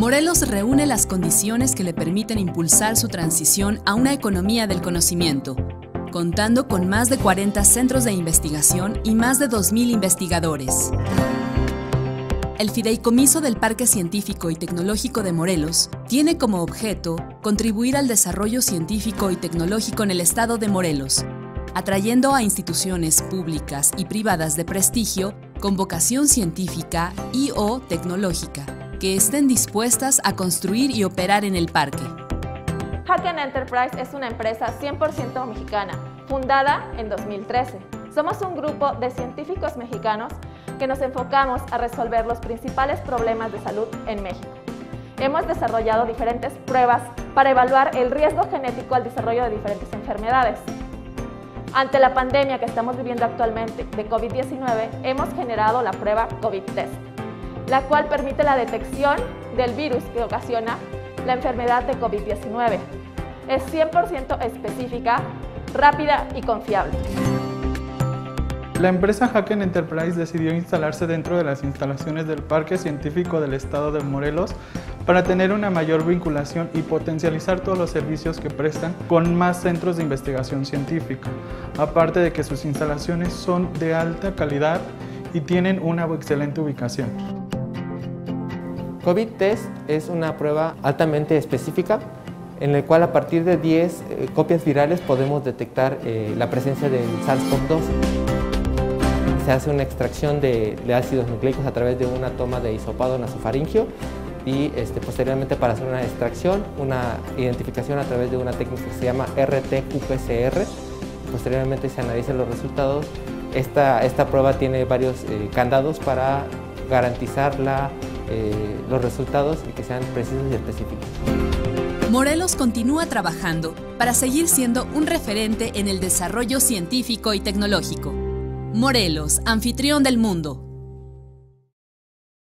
Morelos reúne las condiciones que le permiten impulsar su transición a una economía del conocimiento, contando con más de 40 centros de investigación y más de 2.000 investigadores. El Fideicomiso del Parque Científico y Tecnológico de Morelos tiene como objeto contribuir al desarrollo científico y tecnológico en el estado de Morelos, atrayendo a instituciones públicas y privadas de prestigio con vocación científica y o tecnológica que estén dispuestas a construir y operar en el parque. Hacken Enterprise es una empresa 100% mexicana, fundada en 2013. Somos un grupo de científicos mexicanos que nos enfocamos a resolver los principales problemas de salud en México. Hemos desarrollado diferentes pruebas para evaluar el riesgo genético al desarrollo de diferentes enfermedades. Ante la pandemia que estamos viviendo actualmente de COVID-19, hemos generado la prueba COVID-Test la cual permite la detección del virus que ocasiona la enfermedad de COVID-19. Es 100% específica, rápida y confiable. La empresa Hacken Enterprise decidió instalarse dentro de las instalaciones del Parque Científico del Estado de Morelos para tener una mayor vinculación y potencializar todos los servicios que prestan con más centros de investigación científica, aparte de que sus instalaciones son de alta calidad y tienen una excelente ubicación. COVID test es una prueba altamente específica en la cual a partir de 10 eh, copias virales podemos detectar eh, la presencia del SARS-CoV-2. Se hace una extracción de, ácidos nucleicos a través de una toma de hisopado nasofaringio y este, posteriormente para hacer una extracción, una identificación a través de una técnica que se llama RT-qPCR. Posteriormente se analizan los resultados. Esta, esta prueba tiene varios eh, candados para garantizar la eh, los resultados y que sean precisos y específicos. Morelos continúa trabajando para seguir siendo un referente en el desarrollo científico y tecnológico. Morelos, anfitrión del mundo.